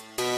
す